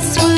this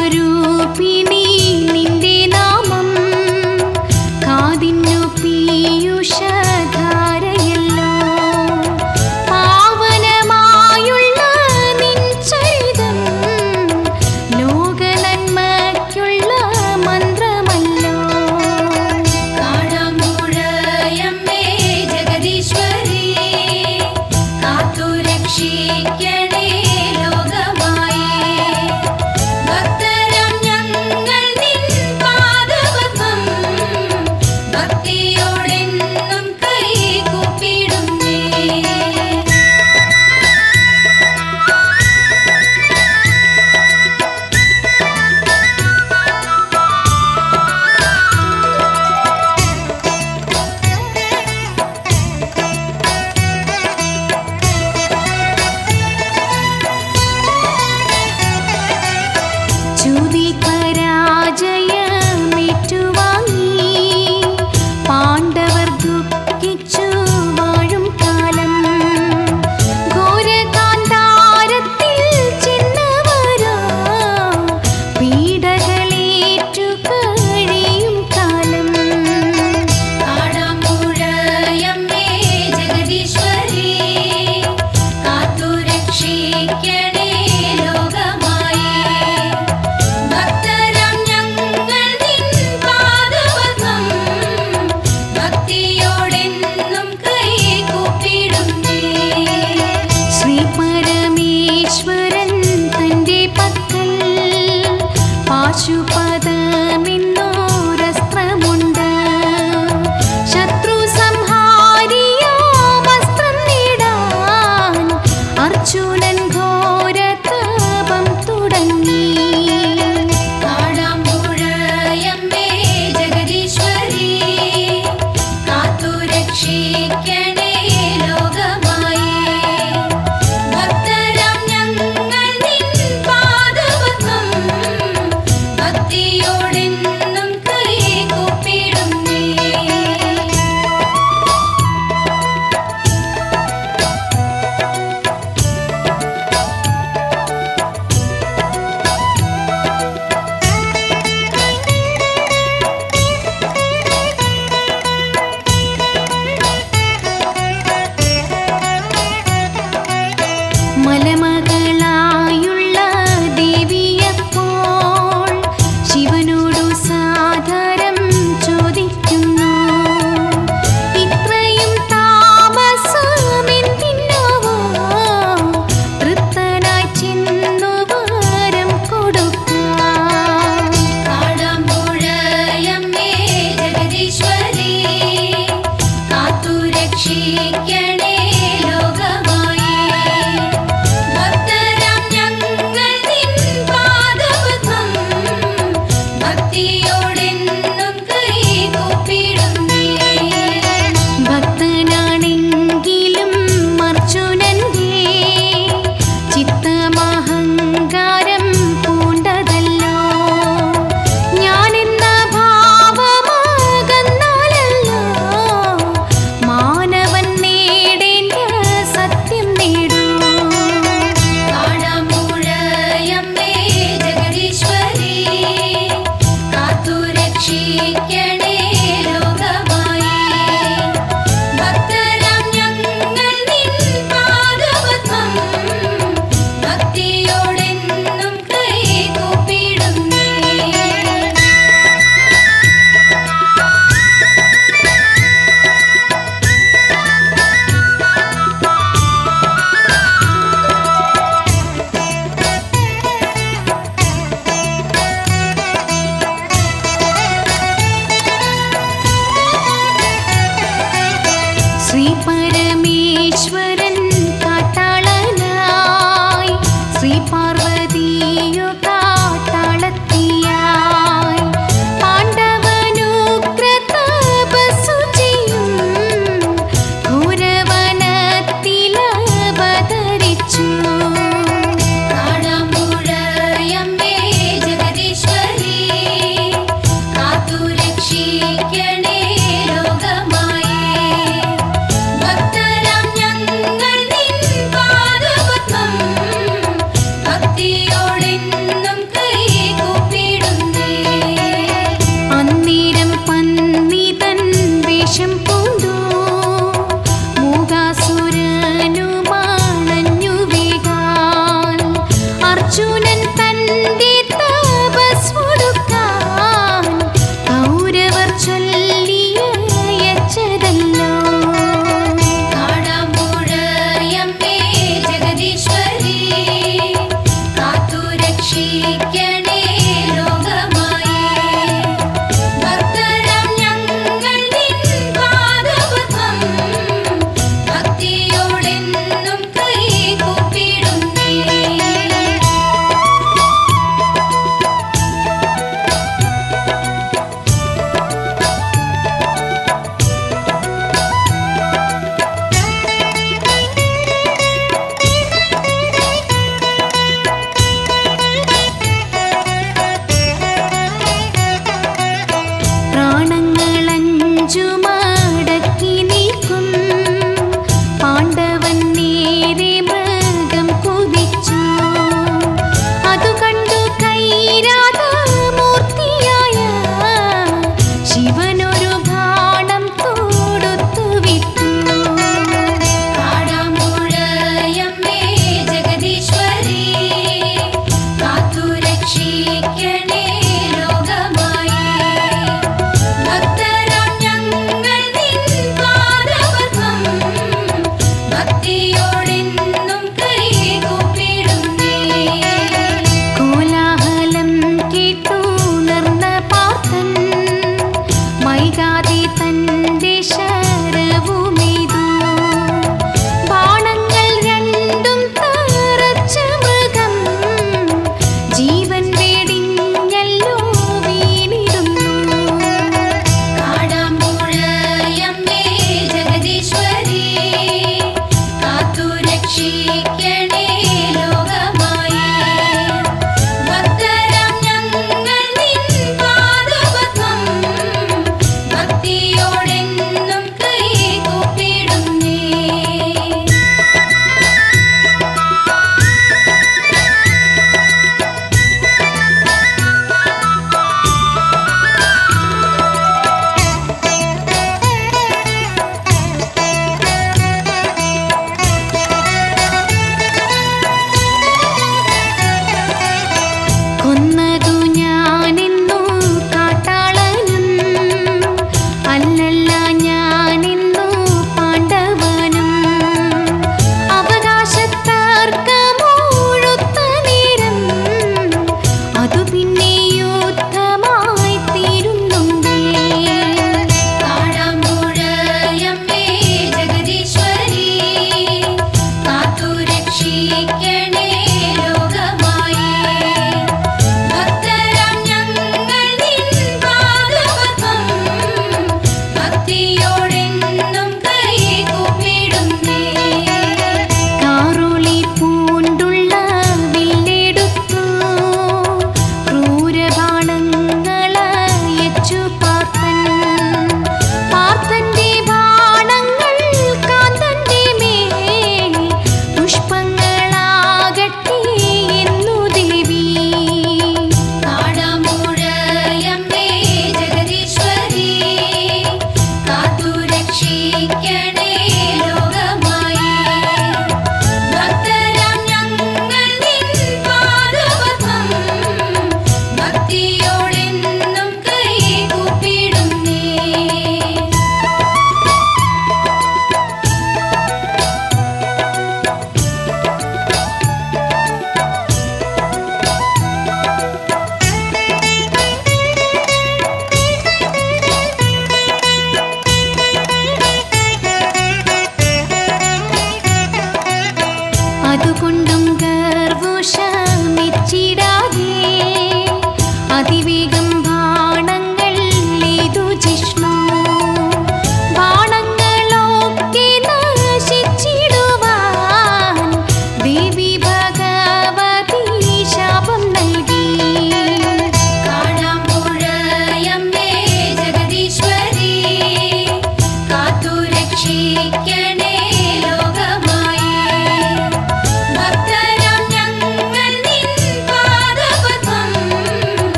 மதுகுண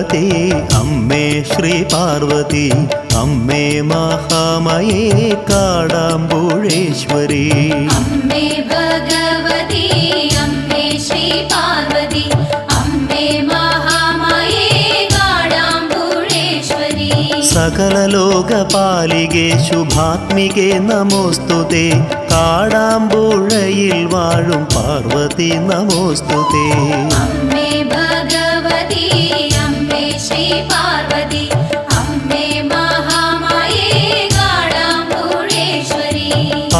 Bhagavathi അമ്മേ ശ്രീ പാർവതി അമ്മേ മഹാമയേ കാടാമ്പുഴേശ്വരി അമ്മേ ഭഗവതി അമ്മേ ശ്രീ പാർവതി അമ്മേ മഹാമായേ കാടാമ്പുഴേശ്വരി സകല ലോകപാലികെ ശുഭാത്മികെ നമോസ്തുതേ കാടാമ്പുഴയിൽ വാഴും പാർവതി നമോസ്തുതേ അമ്മേ ഭഗവതി കാടാമ്പുഴേശ്വരി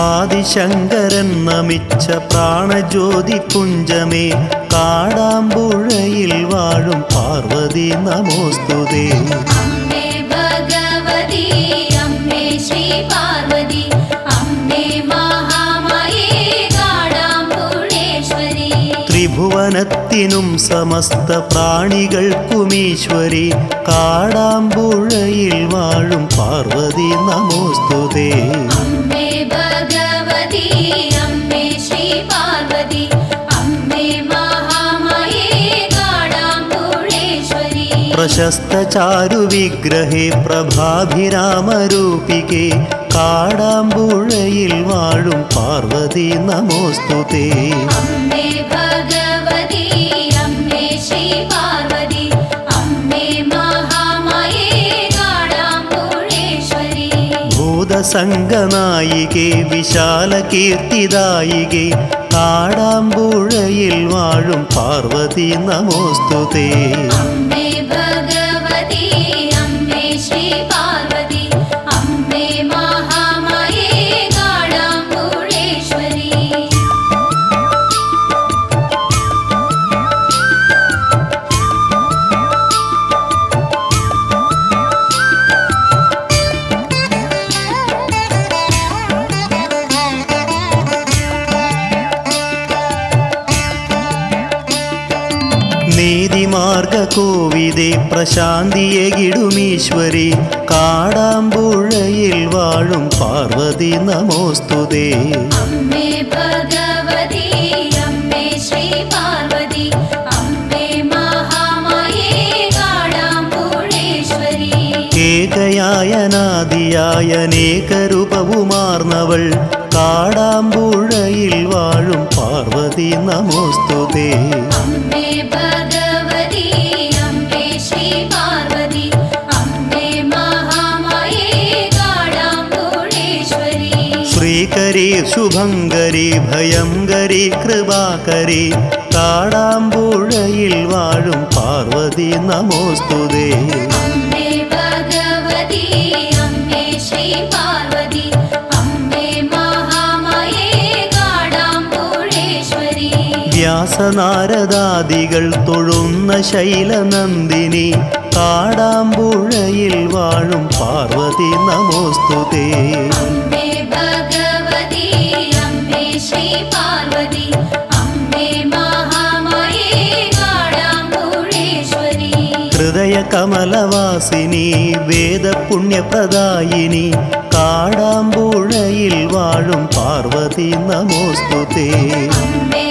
ആദിശങ്കരൻ നമിച്ച പ്രാണജ്യോതി പുഞ്ചമേ കാടാമ്പുഴയിൽ വാഴും പാർവതി നമോസ്തുതേ. ത്രിഭുവനത്തിനും സമസ്ത പ്രാണികൾക്കുമീശ്വരി കാടാമ്പുഴയിൽ വാഴും പാർവതി നമോസ്തുതേ. ഭഗവതി അമ്മേ ശ്രീ പാർവതി അമ്മേ മഹാമായേ കാടാമ്പുഴേശ്വരി. പ്രശസ്ത ചാരുവിഗ്രഹേ പ്രഭാഭിരാമരൂപികേ കാടാമ്പുഴയിൽ വാഴും പാർവതി നമോസ്തുതേ. ഭൂതസംഗനായികേ വിശാല കീർത്തിദായികേ കാടാമ്പുഴയിൽ വാഴും പാർവതി നമോസ്തുതേ. നീതിമാർഗ പ്രശാന്തിയെ ഗിടുമീശ്വരി. കാടാമ്പുഴയിൽ വാഴും പാർവതി നമോസ്തുതേ. അമ്മേ ഭഗവതി അമ്മേ ശ്രീ പാർവതി അമ്മേ മഹാമായേ കാടാമ്പുഴേശ്വരി. ഏകയായനാദിയായ അനേകരൂപവുമാർന്നവൾ കാടാമ്പുഴയിൽ വാഴും പാർവതി നമോസ്തുതേ. ശ്രീകരി ശുഭങ്കരി ഭയങ്കരി കൃപാകരി. കാടാമ്പുഴയിൽ വാഴും പാർവതി നമോസ്തുതേ. വ്യാസനാരദാദികൾ തൊഴുന്ന ശൈലനന്ദിനി. കാടാമ്പുഴയിൽ വാഴും പാർവതി നമോസ്തുതേ. ഹൃദയ കമലവാസിനി വേദപുണ്യപ്രദായിനി കാടാമ്പുഴയിൽ വാഴും പാർവതി നമോസ്തുതേ അമ്മേ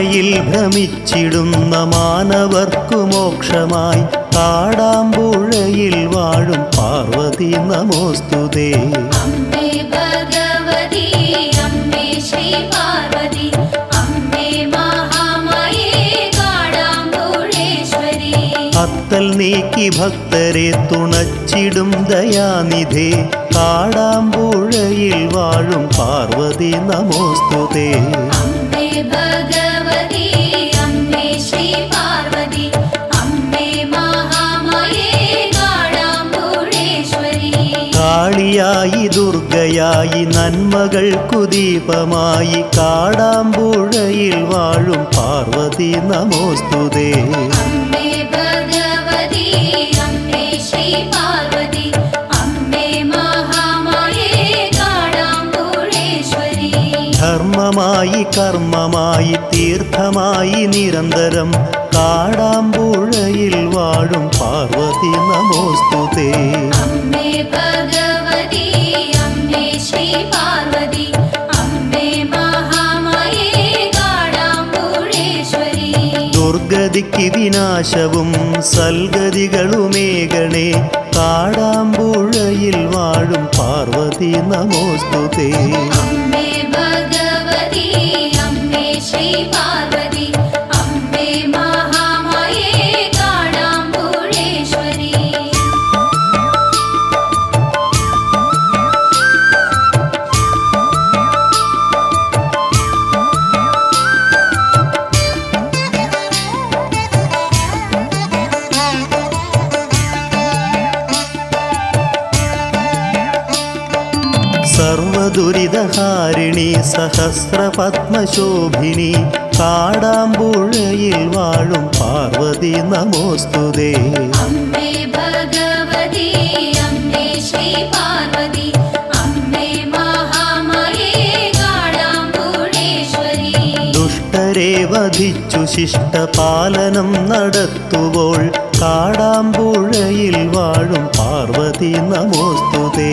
മായയിൽ ഭ്രമിച്ചിടുന്ന മാനവർക്കു മോക്ഷമായി കാടാമ്പുഴയിൽ വാഴും പാർവതി നമോസ്തുതേ. അമ്മേ ഭഗവതി അമ്മേ ശ്രീ പാർവതി അമ്മേ മഹാമായേ കാടാമ്പുഴേശ്വരി. അത്തൽ നീക്കി ഭക്തരെ തുണച്ചിടും ദയാനിധേ കാടാമ്പുഴയിൽ വാഴും പാർവതി നമോസ്തുതേ. അമ്മേ കാളിയായി ദുർഗയായി നന്മകൾക്കു ദീപമായി കാടാമ്പുഴയിൽ വാഴും പാർവതി നമോസ്തുതേ. ധർമ്മമായി കർമ്മമായി തീർത്ഥമായി നിരന്തരം കാടാമ്പുഴയിൽ വാഴും പാർവതി നമോസ്തുതേ. ഭഗവ ദുർഗതിക്ക് വിനാശവും സൽഗതികളുമേകണേ. കാടാമ്പുഴയിൽ വാഴും പാർവതി നമോസ്തുതേ. അമ്മേ ഭഗവതി അമ്മേ ശ്രീ പാർവതി. സർവദുരിതഹാരിണി സഹസ്രപത്മശോഭിനി. കാടാമ്പുഴയിൽ വാഴും പാർവതി നമോസ്തുതേ. അമ്മേ ഭഗവതി ശ്രീ പാർവതി വധിച്ചു ശിഷ്ടപാലനം നടത്തുവോൾ. കാടാമ്പുഴയിൽ വാഴും പാർവതി നമോസ്തുതേ.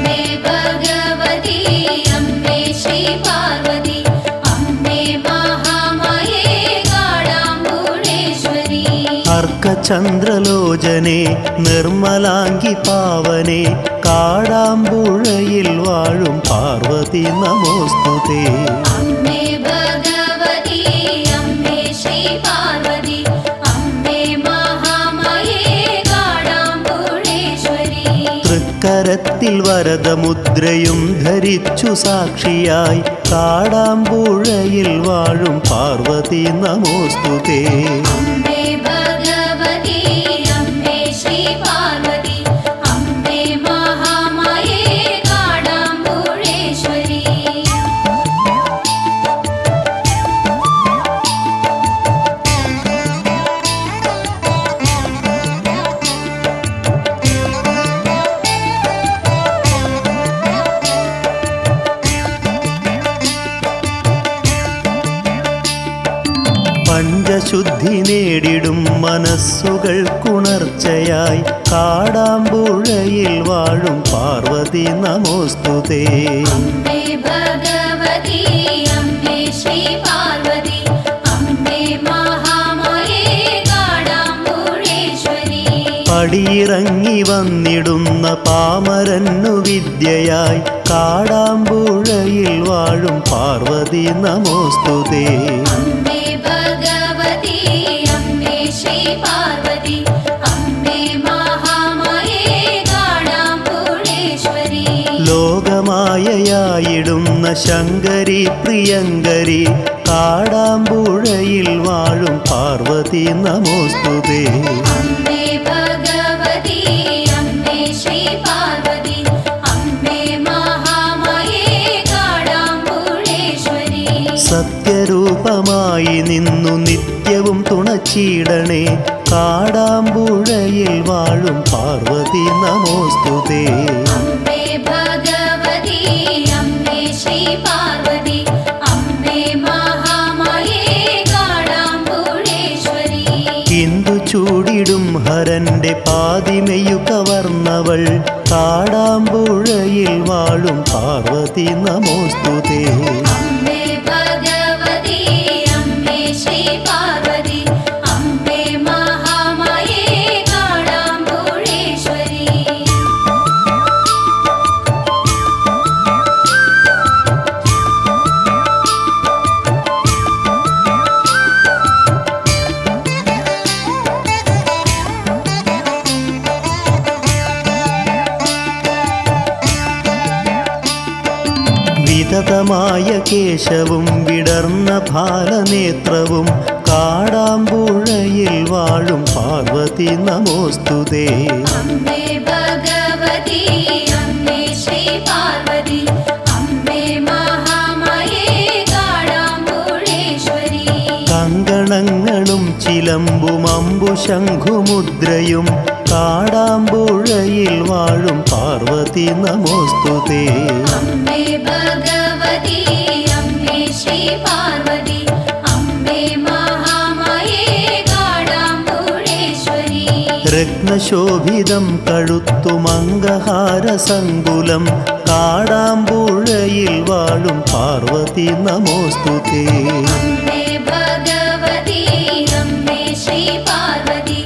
അർക്കചന്ദ്രലോചനെ നിർമ്മലാങ്കി പാവനെ കാടാമ്പുഴയിൽ വാഴും പാർവതി നമോസ്തുതേ. തൃക്കരത്തിൽ വരദമുദ്രയും ധരിച്ചു സാക്ഷിയായി കാടാമ്പുഴയിൽ വാഴും പാർവതി നമോസ്തുതേ. മനസ്സുകൾക്കുണർച്ചയായി കാടാമ്പുഴയിൽ വാഴും പാർവതി നമോസ്തുതേ. ഭഗവതി ശ്രീ പാർവതി മഹാമായേ കാടാമ്പുഴേശ്വരി. പടിയിറങ്ങി വന്നിടുന്ന പാമരന്നു വിദ്യയായി കാടാമ്പുഴയിൽ വാഴും പാർവതി നമോസ്തുതേ. ശങ്കരി പ്രിയങ്കരി കാടാമ്പുഴയിൽ വാഴും പാർവതി നമോസ്തുതേ. ഭഗവതി അമ്മേ ശ്രീ പാർവതി സത്യരൂപമായി നിന്നു നിത്യവും തുണച്ചിടണേ കാടാമ്പുഴയിൽ വാഴും പാർവതി നമോസ്തുതേ. ഭഗവതി ചൂടിടും ഹരന്റെ പാതിമയു കവർന്നവൾ. കാടാമ്പുഴയിൽ വാഴും പാർവതി നമോസ്തുതേ. രത്നശോഭിതം കഴുത്തുമംഗഹാരസങ്കുലം കാടാമ്പുഴയിൽ വാഴും പാർവതി നമോസ്തുതേ ഭഗവതി അമ്മേ ശ്രീ പാർവതി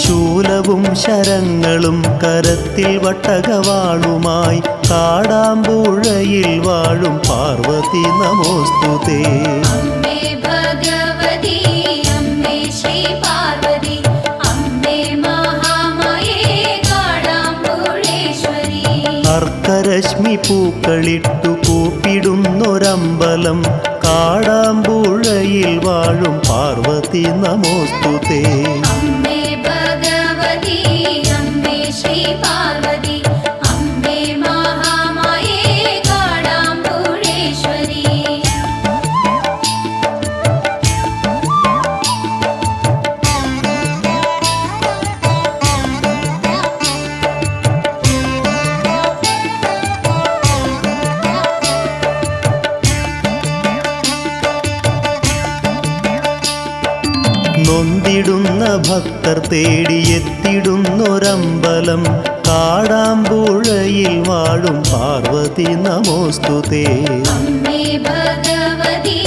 ശൂലവും ശരങ്ങളും കരത്തിൽ വട്ടകവാളുമായി കാടാമ്പുഴയിൽ വാഴും പാർവതി നമോസ്തുതേ അർക്കരശ്മി പൂക്കളിട്ടു കൂപ്പിടുന്നൊരമ്പലം കാടാമ്പുഴയിൽ വാഴും പാർവതി നമോസ്തുതേ. അമ്മേ ഭഗവതി ശ്രീ പാർവതി ഭക്തർ തേടിയെത്തിടുന്നൊരമ്പലം കാടാമ്പുഴയിൽ വാഴും പാർവതി നമോസ്തുതേ. അമ്മേ ഭഗവതി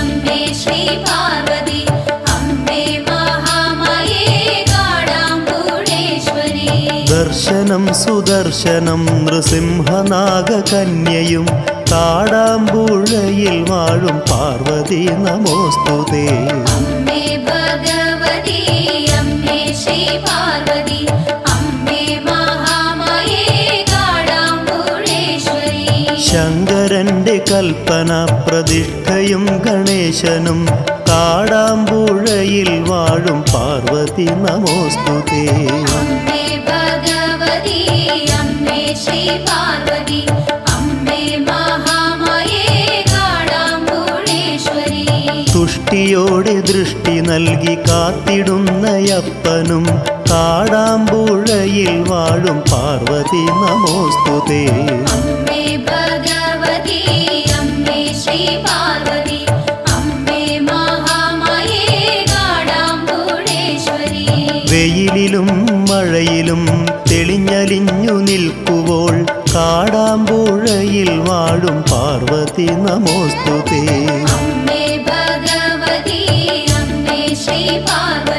അമ്മേ ശ്രീ പാർവതി ദർശനം സുദർശനം നൃസിംഹനാഗകന്യയും കാടാമ്പുഴയിൽ വാഴും പാർവതി നമോസ്തുതേ. ഭഗവതി ശങ്കരന്റെ കൽപ്പന പ്രതിഷ്ഠയും ഗണേശനും കാടാമ്പുഴയിൽ വാഴും പാർവതി നമോസ്തുതേ. ഭഗവതി അമ്മേ ശ്രീ പാർവതി തുഷ്ടിയോടെ ദൃഷ്ടി നൽകി കാത്തിടുന്നയപ്പനും കാടാമ്പുഴയിൽ വാഴും പാർവതി നമോസ്തുതേ. അമ്മേ ഭഗവതി അമ്മേ ശ്രീ പാർവതി വെയിലിലും മഴയിലും തെളിഞ്ഞലിഞ്ഞു നിൽക്കുവോൾ കാടാമ്പുഴയിൽ വാഴും പാർവതി നമോസ്തുതേ. അമ്മേ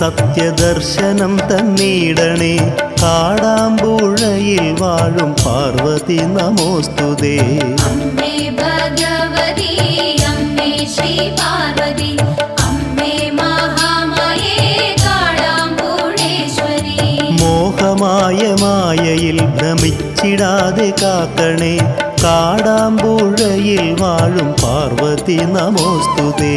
സത്യദർശനം തന്നീടണേ. കാടാമ്പുഴയിൽ വാഴും പാർവതി നമോസ്തുതേ. അമ്മേ ഭഗവതി അമ്മേ ശ്രീ പാർവതി മായയിൽ ഭ്രമിച്ചിടാതെ കാക്കണേ. കാടാമ്പുഴയിൽ വാഴും പാർവതി നമോസ്തുതേ.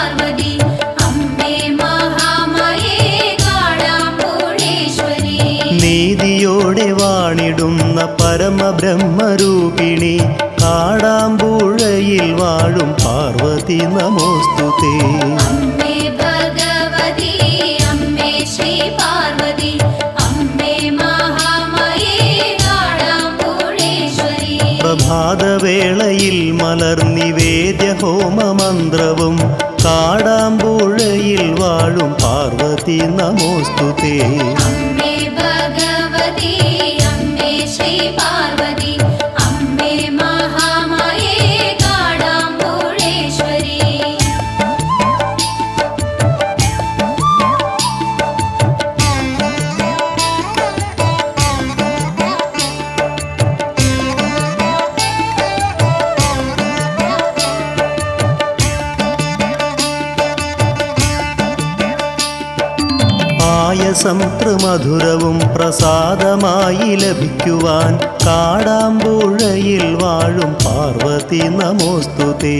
പരമബ്രഹ്മരൂപിണി കാടാമ്പുഴയിൽ വാഴും പാർവതി നമോസ്തുതേ. പ്രഭാതവേളയിൽ പ്രഭാതവേളയിൽ മലർനിവേദ്യ ഹോമമന്ത്രവും കാടാമ്പുഴയിൽ വാഴും പാർവതി നമോസ്തുതേ. ഭഗവതി पार्वती ലഭിക്കുവാൻ കാടാമ്പുഴയിൽ വാഴും പാർവതി നമോസ്തുതേ.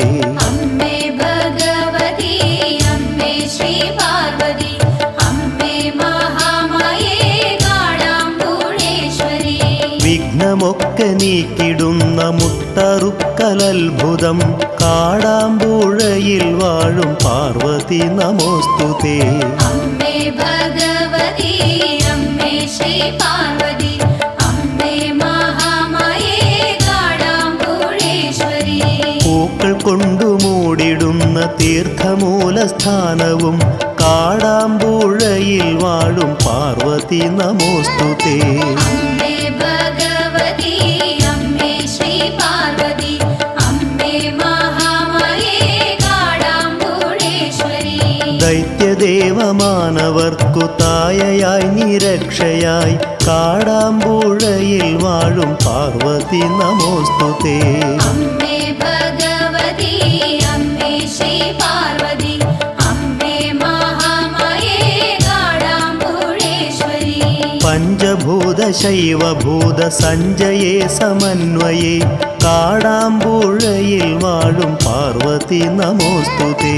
അമ്മേ ഭഗവതി അമ്മേ ശ്രീ പാർവതി വിഘ്നമൊക്കെ നീക്കിടുന്ന മുട്ടറുക്കലത്ഭുതം കാടാമ്പുഴയിൽ വാഴും പാർവതി നമോസ്തുതേ. അമ്മേ ഭഗവതി അമ്മേ ശ്രീ പാർവതി തീർത്ഥമൂലസ്ഥാനവും കാടാമ്പുഴയിൽ വാഴും പാർവതി നമോസ്തുതേ. അമ്മേ ഭഗവതി അമ്മേ ശ്രീ പാർവതി അമ്മേ മഹാമായേ കാടാമ്പൂഴേശ്വരി. ദൈത്യദേവമാനവർക്കു തായയായി നിരക്ഷയായി കാടാമ്പുഴയിൽ വാഴും പാർവതി നമോസ്തുതേ. അമ്മേ ഭഗവതി पञ्चभूतशैवभूतसञ्जये समन्वये काडाम्बूळयिल् वाळुं पार्वती नमोऽस्तु ते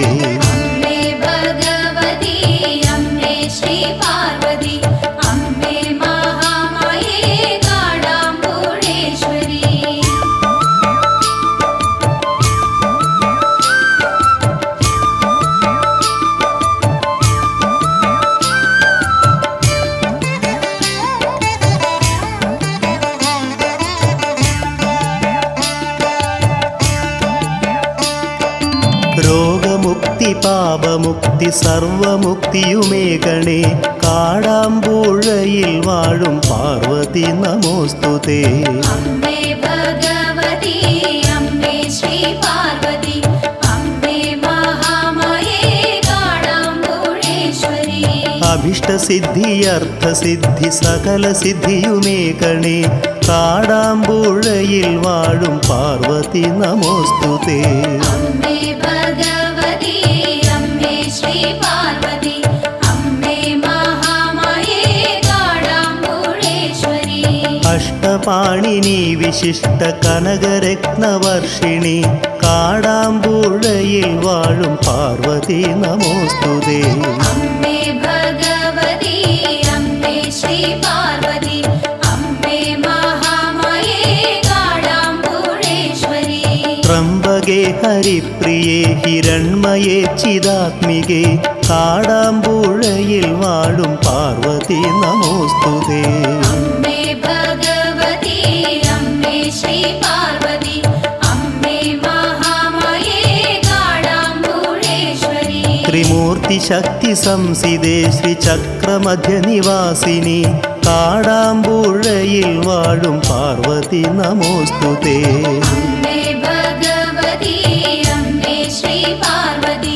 രോഗമുക്തി പാപമുക്തി സർവമുക്തിയുമേകണേ കാടാമ്പുഴയിൽ വാഴും പാർവതി നമോസ്തുതേ. അമ്മേ ഭഗവതി അമ്മേ ശ്രീ പാർവതി അമ്മേ മഹാമായേ കാടാമ്പൂഴേശ്വരി. അഭിഷ്ടസിദ്ധി അർത്ഥസിദ്ധി സകല സിദ്ധിയുമേകണേ കാടാമ്പുഴയിൽ വാഴും പാർവതി നമോസ്തുതേ. पाणिनि विशिष्टकनकरत्नवर्षिणि काडाम्बूळयिल् वाळुं पार्वती विशिष्टकनगरत्नवर्षिणि काडाम्बूळये त्र्यम्बके हरिप्रिये हिरण्मये चिदात्मिके काडाम्बूरये वाळुं पार्वती नमोऽस्तु ते श्रीपर्वती अम्बे माम्बिकाम्बूश्वरी त्रिमूर्तिशक्तिसंसिदे श्रीचक्रमधनिवासिनी काडाम्बूरवालुं नमोऽस्तु ते भगवती अम्बे श्रीपर्वती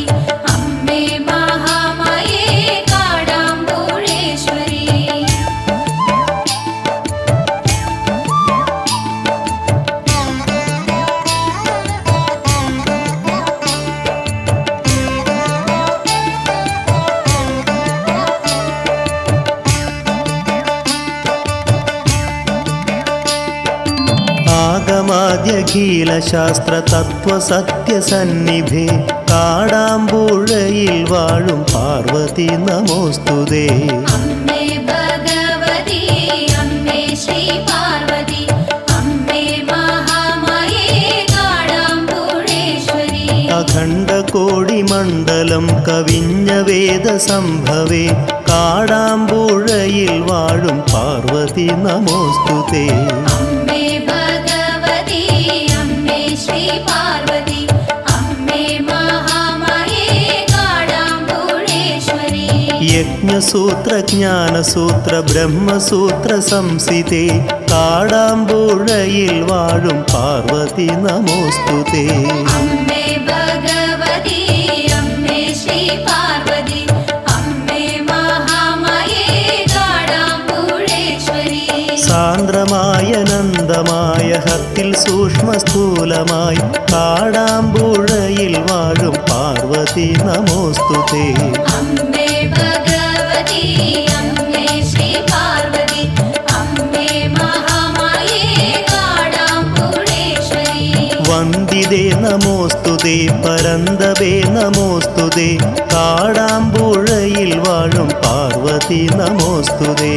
ആഗമാദ്യഖീലശാസ്ത്ര തത്വസത്യസന്നിധേ കാടാമ്പുഴയിൽ വാഴും പാർവതി നമോസ്തുതേ അമ്മേ ഭഗവതി അമ്മേ ശ്രീ പാർവതി അമ്മേ മഹാമായേ കാടാമ്പൂഴേശ്വരി അഖണ്ഡകോടിമണ്ഡലം കവിഞ്ഞ വേദസംഭവേ കാടാമ്പുഴയിൽ വാഴും പാർവതി നമോസ്തുതേ അമ്മേ യജ്ഞസൂത്ര ജ്ഞാനസൂത്ര ബ്രഹ്മസൂത്ര സംസിതേ കാടാമ്പുഴയിൽ വാഴും പാർവതി നമോസ്തുതേ അമ്മേ ഭഗവതി അമ്മേ ശ്രീ പാർവതി അമ്മേ മഹാമായേ കാടാമ്പൂഴേശ്വരി സാന്ദ്രമായ നന്ദമായ ഹത്തിൽ സൂക്ഷ്മ സ്ഥൂലമായി കാടാമ്പുഴയിൽ വാഴും പാർവതി നമോസ്തുതേ നമോസ്തുതേ നമോസ്തുതേ പരന്തവേ നമോസ്തുതേ കാടാമ്പുഴയിൽ വാഴും പാർവതി നമോസ്തുതേ